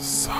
So